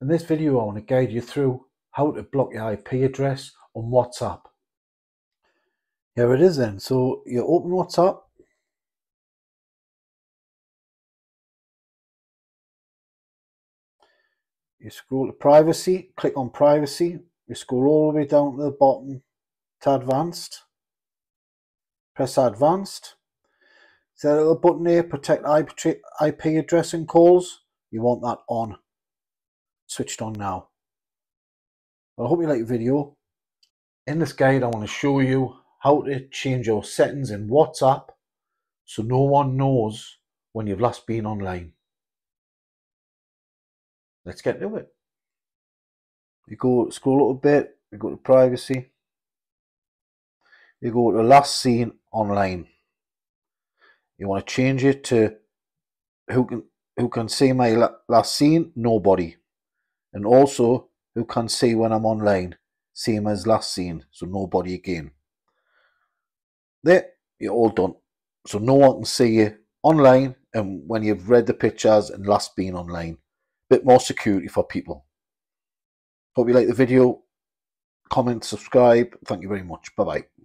In this video I want to guide you through how to block your IP address on WhatsApp. Here it is then. So you open WhatsApp. You scroll to privacy, click on privacy. You scroll all the way down to the bottom to advanced. Press advanced. There's a little button here, protect IP address and calls. You want that on switched on now. Well, I hope you like the video. In this guide, I want to show you how to change your settings in WhatsApp so no one knows when you've last been online. Let's get to it. You go scroll a little bit, you go to privacy, you go to last seen online. You want to change it to who can who can see my last seen? Nobody and also who can see when I'm online, same as last seen, so nobody again. There, you're all done. So no one can see you online and when you've read the pictures and last been online. A bit more security for people. Hope you like the video. Comment, subscribe. Thank you very much. Bye bye.